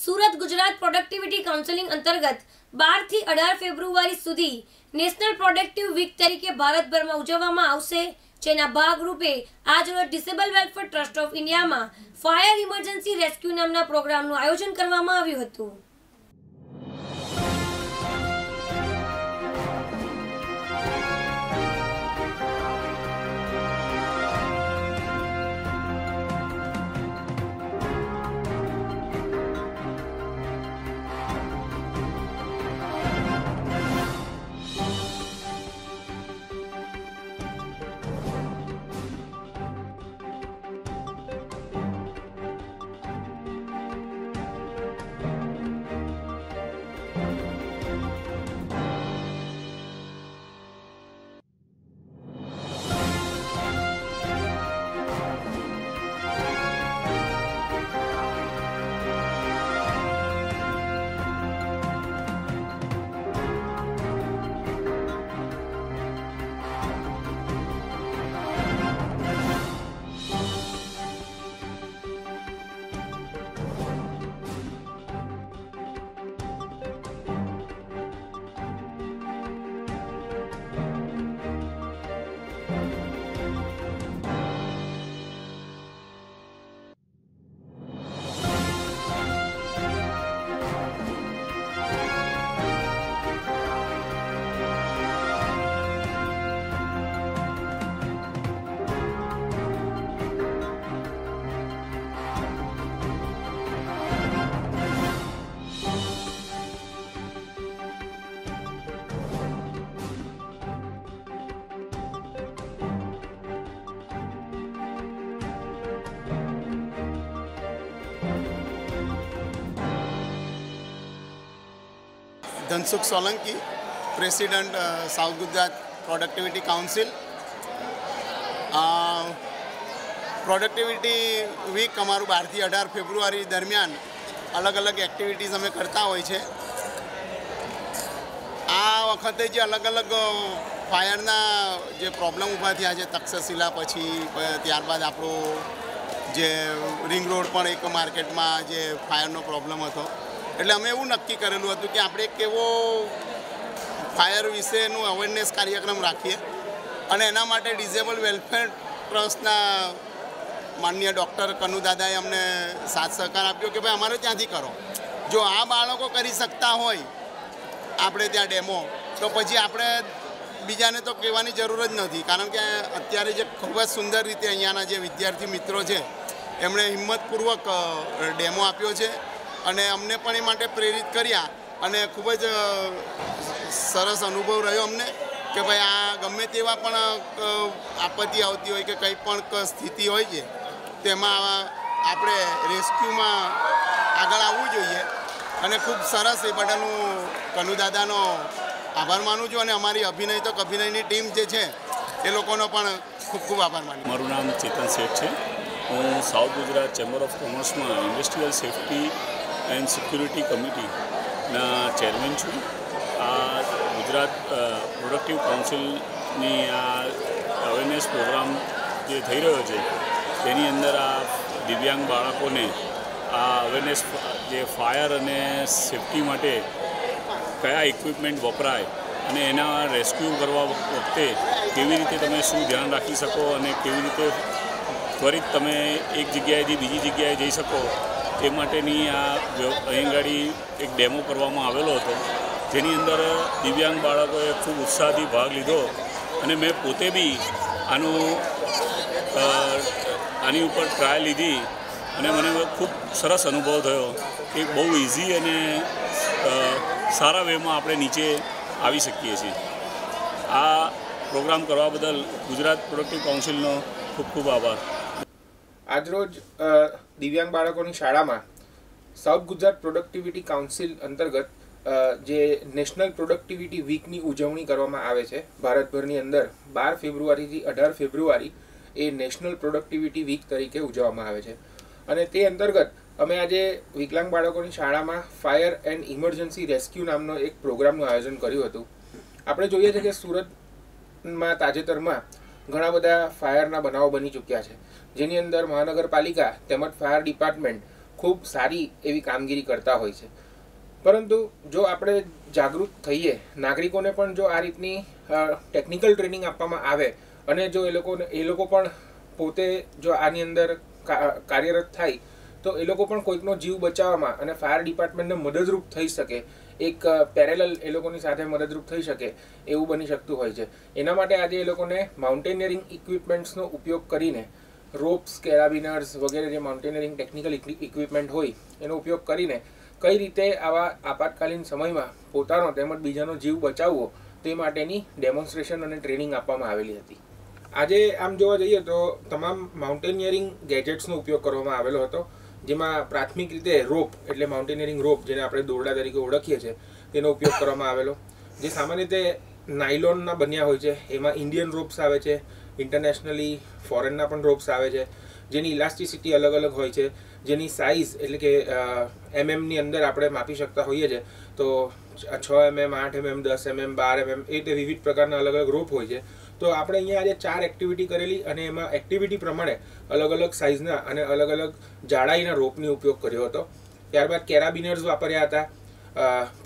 Surat Gujarat productivity counselling અંતર્ગત બારથી અઢાર ફેબ્રુઆરી સુધી નેશનલ પ્રોડક્ટિવ વીક તરીકે ભારતભરમાં ઉજવવામાં આવશે, જેના ભાગરૂપે આજરોજ ડિસેબલ વેલફેર ટ્રસ્ટ ઓફ ઇન્ડિયામાં ફાયર ઇમરજન્સી રેસ્ક્યુ નામના પ્રોગ્રામનું આયોજન કરવામાં આવ્યું હતું. Dhansukh Solanki, president south Gujarat productivity council. Productivity week અમારું બારથી અઢાર ફેબ્રુઆરી દરમિયાન અલગ અલગ એક્ટિવિટીઝ અમે કરતા હોય છે. આ વખતે જે અલગ અલગ ફાયરના જે પ્રોબ્લેમ ઊભા થયા છે, તક્ષશિલા પછી ત્યારબાદ આપણો જે રિંગ રોડ પણ એક માર્કેટમાં જે ફાયરનો પ્રોબ્લેમ હતો. એટલે અમે એવું નક્કી કરેલું હતું કે આપણે કેવો ફાયર વિશેનું અવેરનેસ કાર્યક્રમ રાખીએ અને એના માટે ડિઝેબલ વેલફેર ટ્રસ્ટના માનનીય ડૉક્ટર કનુદાદાએ અમને સાથ સહકાર આપ્યો કે ભાઈ અમારે ત્યાંથી કરો. જો આ બાળકો કરી શકતા હોય આપણે ત્યાં ડેમો, તો પછી આપણે બીજાને તો કહેવાની જરૂર જ નથી. કારણ કે અત્યારે જે ખૂબ જ સુંદર રીતે અહીંયાના જે વિદ્યાર્થી મિત્રો છે, એમણે હિંમતપૂર્વક ડેમો આપ્યો છે. અને અમને પણ એ માટે પ્રેરિત કર્યા અને ખૂબ જ સરસ અનુભવ રહ્યો અમને કે ભાઈ આ ગમે તેવા પણ આપત્તિ આવતી હોય કે કંઈ પણ સ્થિતિ હોય છે, તેમાં આપણે રેસ્ક્યુમાં આગળ આવવું જોઈએ. અને ખૂબ સરસ એ બધાનું કનુદાદાનો આભાર માનું છું અને અમારી અભિનય તો અભિનયની ટીમ જે છે, એ લોકોનો પણ ખૂબ ખૂબ આભાર માનું મારું નામ ચેતન શેઠ છે. હું સાઉથ ગુજરાત ચેમ્બર ઓફ કોમર્સમાં ઇન્ડસ્ટ્રીયલ સેફટી એન્ડ સિક્યુરિટી કમિટીના ચેરમેન છું. આ ગુજરાત પ્રોડક્ટિવ કાઉન્સિલની આ અવેરનેસ પ્રોગ્રામ જે થઈ રહ્યો છે, તેની અંદર આ દિવ્યાંગ બાળકોને આ અવેરનેસ જે ફાયર અને સેફટી માટે કયા ઇક્વિપમેન્ટ વપરાય અને એના રેસ્ક્યુ કરવા વખતે કેવી રીતે તમે શું ધ્યાન રાખી શકો અને કેવી રીતે ત્વરિત તમે એક જગ્યાએથી બીજી જગ્યાએ જઈ શકો તે માટેની આ અહીં ગાડી એક ડેમો કરવામાં આવેલો હતો. જેની અંદર દિવ્યાંગ બાળકોએ ખૂબ ઉત્સાહથી ભાગ લીધો અને મેં પોતે બી આનું આની ઉપર ટ્રાય લીધી અને મને ખૂબ સરસ અનુભવ થયો કે બહુ ઇઝી અને સારા વેમાં આપણે નીચે આવી શકીએ છીએ. આ પ્રોગ્રામ કરવા બદલ ગુજરાત પ્રોડક્ટિવ કાઉન્સિલનો ખૂબ ખૂબ આભાર. આજરોજ દિવ્યાંગ બાળકોની શાળામાં સાઉથ ગુજરાત પ્રોડક્ટિવિટી કાઉન્સિલ અંતર્ગત જે નેશનલ પ્રોડક્ટિવિટી વીકની ઉજવણી કરવામાં આવે છે, ભારતભરની અંદર બાર ફેબ્રુઆરીથી અઢાર ફેબ્રુઆરી એ નેશનલ પ્રોડક્ટિવિટી વીક તરીકે ઉજવવામાં આવે છે. અને તે અંતર્ગત અમે આજે વિકલાંગ બાળકોની શાળામાં ફાયર એન્ડ ઇમરજન્સી રેસ્ક્યુ નામનો એક પ્રોગ્રામનું આયોજન કર્યું હતું. આપણે જોઈએ છીએ કે સુરતમાં તાજેતરમાં ઘણા બધા ફાયરના બનાવો બની ચૂક્યા છે. જેની અંદર મહાનગરપાલિકા તેમજ ફાયર ડિપાર્ટમેન્ટ ખૂબ સારી એવી કામગીરી કરતા હોય છે. પરંતુ જો આપણે જાગૃત થઈએ, નાગરિકોને પણ જો આ રીતની ટેકનિકલ ટ્રેનિંગ આપવામાં આવે અને જો એ લોકોને, એ લોકો પણ પોતે જો આની અંદર કાર્યરત થાય, તો એ લોકો પણ કોઈકનો જીવ બચાવવામાં અને ફાયર ડિપાર્ટમેન્ટને મદદરૂપ થઈ શકે. એક પેરેલલ એ લોકોની સાથે મદદરૂપ થઈ શકે એવું બની શકતું હોય છે. એના માટે આજે એ લોકોને માઉન્ટેનિયરિંગ ઇક્વિપમેન્ટ્સનો ઉપયોગ કરીને રોપ્સ, કેરાબિનર્સ વગેરે જે માઉન્ટેનિયરિંગ ટેકનિકલ ઇક્વિપમેન્ટ હોય, એનો ઉપયોગ કરીને કઈ રીતે આવા આપાતકાલીન સમયમાં પોતાનો તેમજ બીજાનો જીવ બચાવવો, તે માટેની ડેમોન્સ્ટ્રેશન અને ટ્રેનિંગ આપવામાં આવેલી હતી. આજે આમ જોવા જઈએ તો તમામ માઉન્ટેનિયરિંગ ગેજેટ્સનો ઉપયોગ કરવામાં આવેલો હતો, જેમાં પ્રાથમિક રીતે રોપ એટલે માઉન્ટેનિયરિંગ રોપ, જેને આપણે દોરડા તરીકે ઓળખીએ છીએ, તેનો ઉપયોગ કરવામાં આવેલો. જે સામાન્ય રીતે નાયલોનના બન્યા હોય છે, એમાં ઇન્ડિયન રોપ્સ આવે છે ઇન્ટરનેશનલી ફોરેનના પણ રોપ્સ આવે છે, જેની ઇલાસ્ટિસિટી અલગ અલગ હોય છે, જેની સાઇઝ એટલે કે એમએમની અંદર આપણે માપી શકતા હોઈએ છીએ તો છ એમએમ આઠ એમએમ દસ એમએમ બાર એમએમ એ રીતે વિવિધ પ્રકારના અલગ અલગ રોપ હોય છે. તો આપણે અહીંયા આજે ચાર એક્ટિવિટી કરેલી અને એમાં એક્ટિવિટી પ્રમાણે અલગ અલગ સાઇઝના અને અલગ અલગ જાડાઈના રોપની ઉપયોગ કર્યો હતો. ત્યારબાદ કેરાબિનર્સ વાપર્યા હતા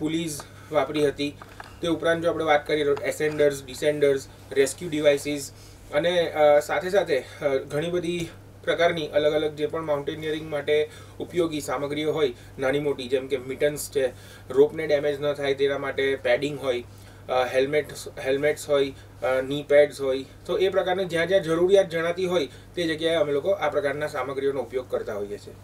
પુલીસ વાપરી હતી. તે ઉપરાંત જો આપણે વાત કરીએ તો એસેન્ડર્સ ડિસેન્ડર્સ રેસ્ક્યુ ડિવાઇસીસ અને સાથે સાથે ઘણી બધી પ્રકારની અલગ અલગ જે પણ માઉન્ટેનિયરિંગ માટે ઉપયોગી સામગ્રીઓ હોય, નાની મોટી, જેમ કે મિટન્સ છે રોપને ડેમેજ ન થાય તેના માટે પેડિંગ હોય હેલ્મેટ હેલ્મેટ્સ હોયની પેડ્સ હોય, તો એ પ્રકારની જ્યાં જ્યાં જરૂરિયાત જણાતી હોય, તે જગ્યાએ અમે લોકો આ પ્રકારના સામગ્રીઓનો ઉપયોગ કરતા હોઈએ છીએ.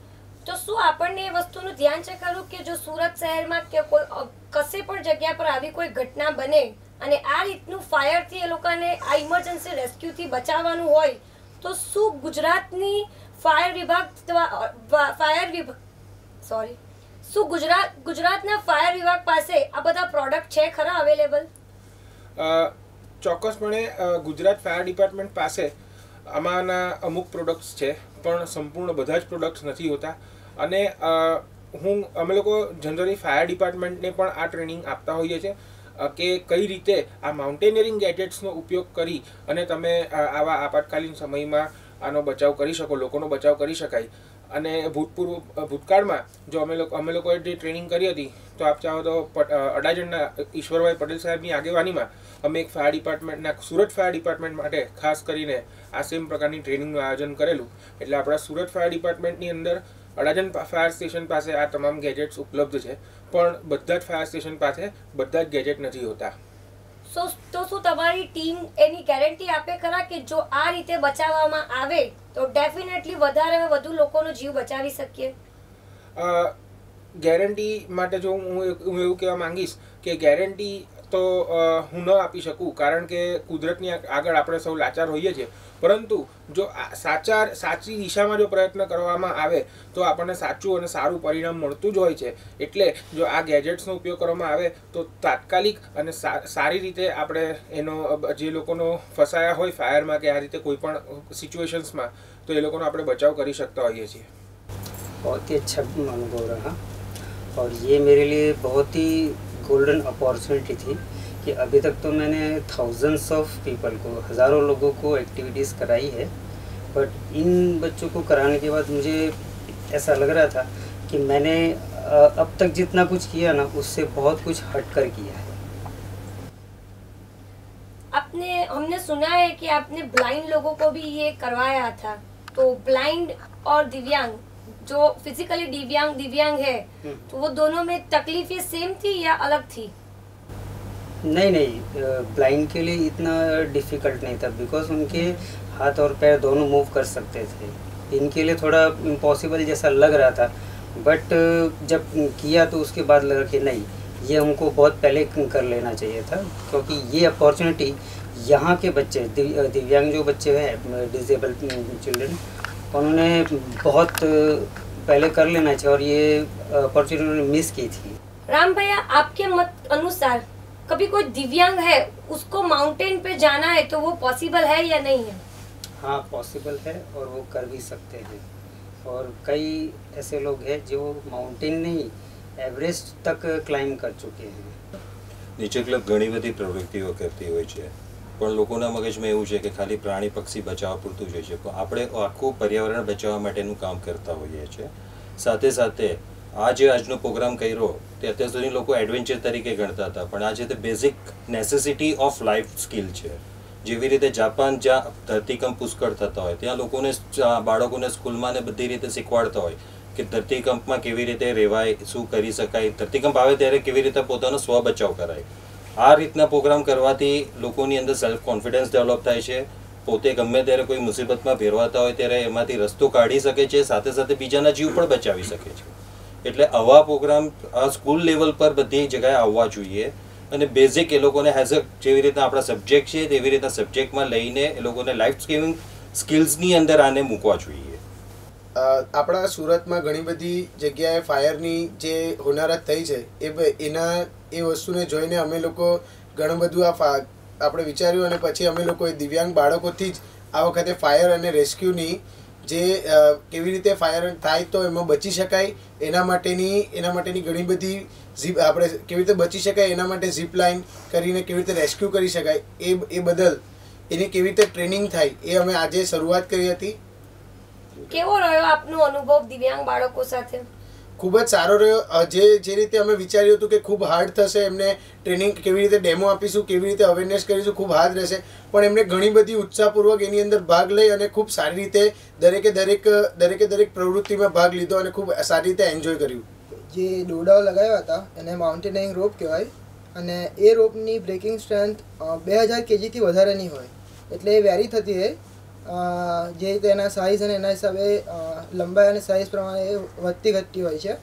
તો શું આપણને એ વસ્તુનું ધ્યાન છે ખરું? કે જો સુરત શહેરમાં કે કોઈ કશે પણ જગ્યા પર આવી કોઈ ઘટના બને અને આ રીતનું ફાયરથી એ લોકોને આ ઇમરજન્સી રેસ્ક્યુથી બચાવવાનું હોય, તો શું ગુજરાતની ફાયર વિભાગ ફાયર વિભાગ સોરી શું ગુજરાત, ગુજરાતના ફાયર વિભાગ પાસે આ બધા પ્રોડક્ટ છે ખરા અવેલેબલ ચોક્કસપણે ગુજરાત ફાયર ડિપાર્ટમેન્ટ પાસે આમાંના અમુક પ્રોડક્ટ્સ છે, પણ સંપૂર્ણ બધા જ પ્રોડક્ટ્સ નથી હોતા. અને હું, અમે લોકો જનરલી ફાયર ડિપાર્ટમેન્ટને પણ આ ટ્રેનિંગ આપતા હોઈએ છીએ. કે કઈ રીતે આ માઉન્ટેનિયરિંગ ગેજેટ્સનો ઉપયોગ કરી અને તમે આવા આપાતકાલીન સમયમાં આનો બચાવ કરી શકો, લોકોનો બચાવ કરી શકાય. અને ભૂતપૂર્વ ભૂતકાળમાં જો અમે લોકો, અમે લોકોએ જે ટ્રેનિંગ કરી હતી, તો આપ ચાહો તો અડાજણના ઈશ્વરભાઈ પટેલ સાહેબની આગેવાનીમાં અમે એક ફાયર ડિપાર્ટમેન્ટના સુરત ફાયર ડિપાર્ટમેન્ટ માટે ખાસ કરીને આ સેમ પ્રકારની ટ્રેનિંગનું આયોજન કરેલું. એટલે આપણા સુરત ફાયર ડિપાર્ટમેન્ટની અંદર અડાજણ ફાયર સ્ટેશન પાસે આ તમામ ગેજેટ્સ ઉપલબ્ધ છે પણ બધા જ ફાયર સ્ટેશન પાસે બધા જ ગેજેટ નથી હોતા. સો તો શું તમારી ટીમ એની ગેરંટી આપે ખરા કે જો આ રીતે બચાવવામાં આવે તો ડેફિનેટલી વધારે વધુ લોકોનો જીવ બચાવી શકીએ? ગેરંટી માટે જો હું હું એવું કહેવા માંગીશ કે ગેરંટી તો અ, હું ન આપી શકું કારણ કે કુદરતની આ- આગળ આપણે સૌ લાચાર હોઈએ છીએ પરંતુ જો આ સાચા સાચી દિશામાં જો પ્રયત્ન કરવામાં આવે તો આપણને સાચું અને સારું પરિણામ મળતું જ હોય છે એટલે જો આ ગેજેટ્સનો ઉપયોગ કરવામાં આવે તો તાત્કાલિક અને સા- સારી રીતે આપણે એનો અ, જે લોકોનો ફસાયા હોય ફાયરમાં કે આ રીતે કોઈ પણ સિચ્યુએશન્સમાં તો એ લોકોનો આપણે બચાવ કરી શકતા હોઈએ છીએ बहुत ही अच्छा अनुभव रहा और ये मेरे लिए बहुत ही गोल्डन अपॉर्चुनिटी थी कि अभी तक तो मैंने थाउजेंड्स ऑफ़ पीपल को, हज़ारों लोगों को एक्टिविटीज़ कराई है। बट इन बच्चों को कराने के बाद मुझे ऐसा लग रहा था कि मैंने अब तक जितना कुछ किया ना, उससे बहुत कुछ हट कर किया है। आपने, हमने सुना है कि आपने ब्लाइंड लोगों को भी ये करवाया था। तो ब्लाइंड और दिव्यांग जो फिजिकली दिव्यांग दिव्यांग है हम्म। तो वो दोनों में तकलीफें सेम थी या अलग थी नहीं नहीं ब्लाइंड के लिए इतना डिफ़िकल्ट नहीं था बिकॉज़ उनके हाथ और पैर दोनों मूव कर सकते थे इनके लिए थोड़ा इम्पॉसिबल जैसा लग रहा था बट जब किया तो उसके बाद लगा कि नहीं ये हमको बहुत पहले कर लेना चाहिए था क्योंकि ये अपॉर्चुनिटी यहाँ के बच्चे दिव्यांग जो बच्चे हैं डिजेबल चिल्ड्रन उन्होंने बहुत पहले कर लेना चाहिए और ये अपॉर्चुनिटी मिस की थी राम भैया आपके मत अनुसार कभी कोई दिव्यांग है उसको माउंटेन पे जाना है तो वो पॉसिबल है या नहीं है हाँ पॉसिबल है और वो कर भी सकते हैं और कई ऐसे लोग हैं जो माउंटेन नहीं एवरेस्ट तक क्लाइम कर चुके हैं નેચર ક્લબ ઘણી બધી પ્રવૃત્તિઓ કરતી હોય છે પણ લોકોના મગજમાં એવું છે કે ખાલી પ્રાણી પક્ષી બચાવવા પૂરતું જ હોય છે. પણ આપણે આખું પર્યાવરણ બચાવવા માટેનું કામ કરતા હોઈએ છીએ સાથે સાથે આ જે આજનો પ્રોગ્રામ કર્યો, તે અત્યાર સુધી લોકો એડવેન્ચર તરીકે ગણતા હતા. પણ આજે તે basic necessity of life skill છે. જેવી રીતે જાપાન જ્યાં ધરતીકંપ પુષ્કળ થતા હોય, ત્યાં લોકોને બાળકોને સ્કૂલમાં ને બધી રીતે શીખવાડતા હોય કે ધરતીકંપમાં કેવી રીતે રહેવાય, શું કરી શકાય. ધરતીકંપ આવે ત્યારે કેવી રીતે પોતાનો સ્વ બચાવ કરાય. આ રીતના પ્રોગ્રામ કરવાથી લોકોની અંદર સેલ્ફ કોન્ફિડન્સ ડેવલપ થાય છે. પોતે ગમે ત્યારે કોઈ મુસીબતમાં ભેરવાતા હોય ત્યારે એમાંથી રસ્તો કાઢી શકે છે, સાથે સાથે બીજાના જીવ પણ બચાવી શકે છે. એટલે આવા પ્રોગ્રામ આ સ્કૂલ લેવલ પર બધી જગ્યાએ આવવા જોઈએ અને બેઝિક એ લોકોને હેઝ અ જેવી રીતના આપણા સબ્જેક્ટ છે તેવી રીતના સબ્જેક્ટમાં લઈને એ લોકોને લાઈફ સ્કિલિંગ સ્કિલ્સની અંદર આને મૂકવા જોઈએ. આપણા સુરતમાં ઘણી બધી જગ્યાએ ફાયરની જે હોનારત થઈ છે, એ એના એ વસ્તુને જોઈને અમે લોકો ઘણું બધું આ આપણે વિચાર્યું અને પછી અમે લોકોએ દિવ્યાંગ બાળકોથી જ આ વખતે ફાયર અને રેસ્ક્યુની જે કેવી રીતે ફાયર થાય તો એમાં બચી શકાય, એના માટેની એના માટેની ઘણી બધી ઝીપ, આપણે કેવી રીતે બચી શકાય, એના માટે ઝીપ લાઇન કરીને કેવી રીતે રેસ્ક્યુ કરી શકાય, એ એ બદલ એની કેવી રીતે ટ્રેનિંગ થાય, એ અમે આજે શરૂઆત કરી હતી. કેવો રહ્યો આપનો અનુભવ દિવ્યાંગ બાળકો સાથે? ખૂબ જ સારો રહ્યો. જે જે રીતે અમે વિચાર્યું હતું કે ખૂબ હાર્ડ થશે, એમને ટ્રેનિંગ કેવી રીતે ડેમો આપીશું, કેવી રીતે અવેરનેસ કરીશું, ખૂબ હાર્ડ રહેશે. પણ એમને ઘણી બધી ઉત્સાહપૂર્વક એની અંદર ભાગ લઈ અને ખૂબ સારી રીતે દરેકે દરેક દરેકે દરેક પ્રવૃત્તિમાં ભાગ લીધો અને ખૂબ સારી રીતે એન્જોય કર્યું. જે દોરડાઓ લગાવ્યા હતા, એને માઉન્ટેનિંગ રોપ કહેવાય. અને એ રોપની બ્રેકિંગ સ્ટ્રેન્થ બે હજાર કેજીથી વધારેની હોય. એટલે એ વેરી થતી હોય જે રીતે એના સાઇઝ અને એના હિસાબે લંબાઈ અને સાઇઝ પ્રમાણે એ વધતી ઘટતી હોય છે.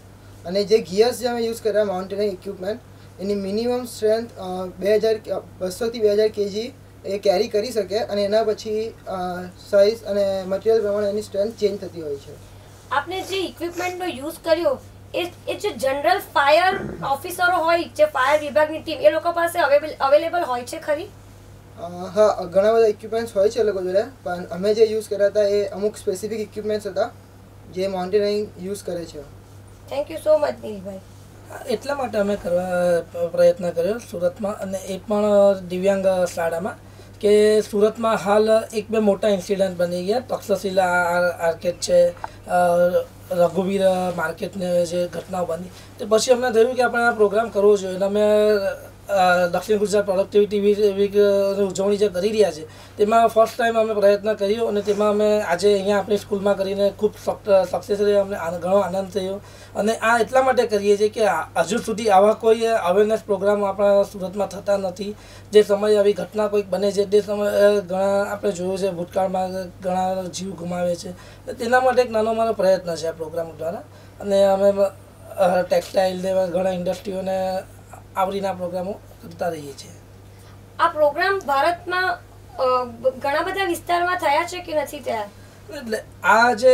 અને જે ગિયર્સ જે અમે યુઝ કર્યા માઉન્ટેનિંગ ઇક્વિપમેન્ટ એની મિનિમમ સ્ટ્રેન્થ બે હજાર બસોથી બે હજાર કેજી એ કેરી કરી શકે અને એના પછી સાઇઝ અને મટીરિયલ પ્રમાણે એની સ્ટ્રેન્થ ચેન્જ થતી હોય છે. આપને જે ઇક્વિપમેન્ટનો યુઝ કર્યો, એ એ જે જનરલ ફાયર ઓફિસરો હોય, જે ફાયર વિભાગની ટીમ એ લોકો પાસે અવેલેબલ હોય છે ખરી? હા ઘણા બધા ઇક્વિપમેન્ટ્સ હોય છે એ લોકો જોડે પણ અમે જે યુઝ કર્યા હતા એ અમુક સ્પેસિફિક ઇક્વિપમેન્ટ્સ હતા જે માઉન્ટેનિંગ યુઝ કરે છે. થેન્ક યુ સો મચ નીલભાઈ એટલા માટે અમે કરવા પ્રયત્ન કર્યો સુરતમાં અને એ પણ દિવ્યાંગ શાળામાં કે સુરતમાં હાલ એક બે મોટા ઇન્સિડન્ટ બની ગયા. તક્ષશિલા આર્કેટ છે રઘુવીર માર્કેટને જે ઘટનાઓ બની તે પછી અમને થયું કે આપણે આ પ્રોગ્રામ કરવો જોઈએ. અને અમે દક્ષિણ ગુજરાત પ્રોડક્ટિવિટી વીકની ઉજવણી જે કરી રહ્યા છે, તેમાં ફર્સ્ટ ટાઈમ અમે પ્રયત્ન કર્યો અને તેમાં અમે આજે અહીંયા આપણી સ્કૂલમાં કરીને ખૂબ સક્સેસ રહ્યો, અમને ઘણો આનંદ થયો. અને આ એટલા માટે કરીએ છીએ કે હજુ સુધી આવા કોઈ અવેરનેસ પ્રોગ્રામ આપણા સુરતમાં થતા નથી. જે સમયે આવી ઘટના કોઈક બને છે, તે સમયે ઘણા આપણે જોયું છે, ભૂતકાળમાં ઘણા જીવ ગુમાવે છે. તેના માટે એક નાનો મારો પ્રયત્ન છે આ પ્રોગ્રામ દ્વારા. અને અમે ટેક્સટાઇલ જેવા ઘણા ઇન્ડસ્ટ્રીઓને આવરીના પ્રોગ્રામો કરતા રહીએ છીએ. આ પ્રોગ્રામ ભારતમાં ઘણા બધા વિસ્તારમાં થયા છે કે નથી થયા? એટલે આ જે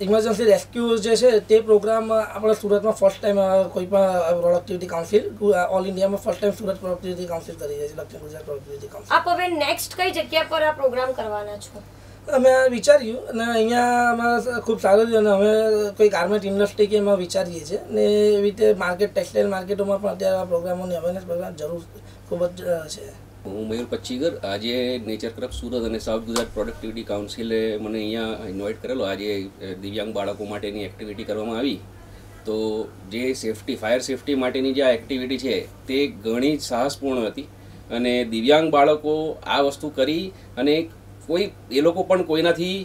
ઇમરજન્સી રેસ્ક્યુ જે છે તે પ્રોગ્રામ આપણે સુરતમાં ફર્સ્ટ ટાઈમ કોઈ પણ પ્રોડક્ટિવિટી કાઉન્સિલ ઓલ ઇન્ડિયામાં first time Surat productivity council કરી રહી છે દક્ષિણ ગુજરાત પ્રોડક્ટિવિટી કાઉન્સિલ આપ હવે નેક્સ્ટ કઈ જગ્યા પર આ પ્રોગ્રામ કરવાના છો? અમે વિચાર્યું અને અહીંયા અમારા ખૂબ સારું રહ્યું અને અમે કોઈ ગાર્મેન્ટ ઇન્ડસ્ટ્રી કે એમાં વિચારીએ છીએ ને એવી રીતે માર્કેટ ટેક્સટાઇલ માર્કેટોમાં પણ અત્યારે આ પ્રોગ્રામોની અવેરનેસ પ્રોગ્રામ જરૂર ખૂબ જ છે. હું મયુર પચ્છીગર આજે નેચર ક્લબ સુરત અને સાઉથ ગુજરાત પ્રોડક્ટિવિટી કાઉન્સિલે મને અહીંયા ઇન્વાઇટ કરેલો. આજે દિવ્યાંગ બાળકો માટેની એક્ટિવિટી કરવામાં આવી. તો જે સેફટી ફાયર સેફટી માટેની જે આ એક્ટિવિટી છે, તે ઘણી જ સાહસપૂર્ણ હતી. અને દિવ્યાંગ બાળકો આ વસ્તુ કરી અને કોઈ, એ લોકો પણ કોઈનાથી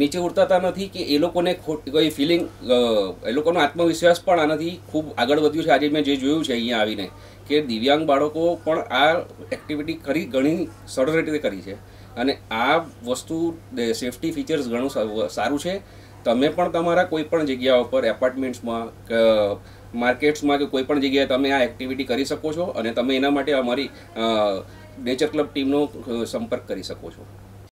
નીચે ઉતરતા નથી કે એ લોકોને કોઈ ફિલિંગ એ લોકોનો આત્મવિશ્વાસ પણ આનાથી ખૂબ આગળ વધ્યું છે. આજે મેં જે જોયું છે અહીંયા આવીને કે દિવ્યાંગ બાળકો પણ આ એક્ટિવિટી કરી, ઘણી સરળ રીતે કરી છે. અને આ વસ્તુ સેફ્ટી ફીચર્સ ઘણું સારું છે. તમે પણ તમારા કોઈ પણ જગ્યા ઉપર એપાર્ટમેન્ટ્સમાં માર્કેટ્સમાં કે કોઈ પણ જગ્યાએ તમે આ એક્ટિવિટી કરી શકો છો અને તમે એના માટે અમારી નેચર ક્લબ ટીમનો સંપર્ક કરી શકો છો.